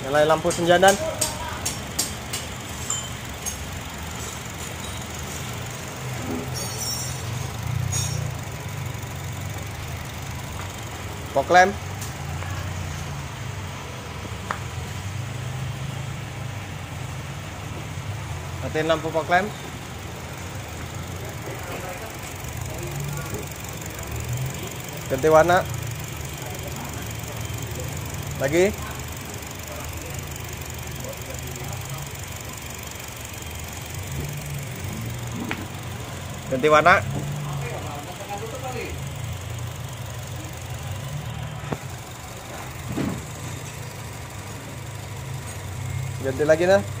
Nyalain lampu senja dan. Poklem. Matiin lampu poklem. Ganti warna. Lagi. Ganti warna. Ganti lagi nah.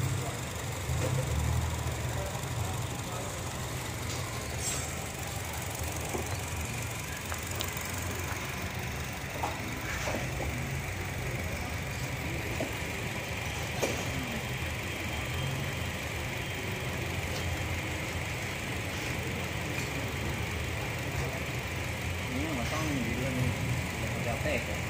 anything.